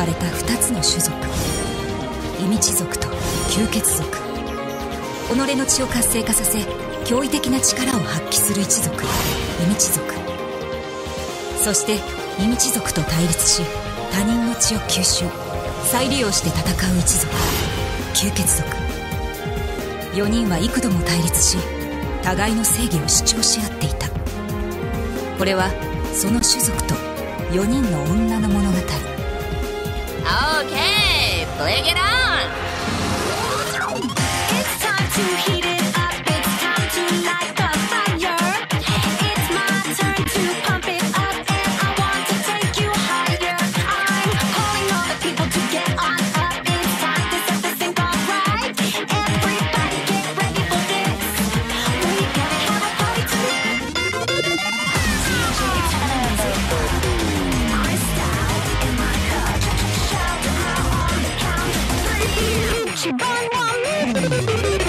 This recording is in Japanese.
われた2つの種族。イミチ族と吸血族。己の血を活性化させ驚異的な力を発揮する一族。イミチ族。そしてイミチ族と対立し他人の血を吸収。再利用して戦う一族。吸血族。4人は幾度も対立し互いの正義を主張し合っていた。これはその種族と4人の女の物語。Okay, bring it on! she gon' want me.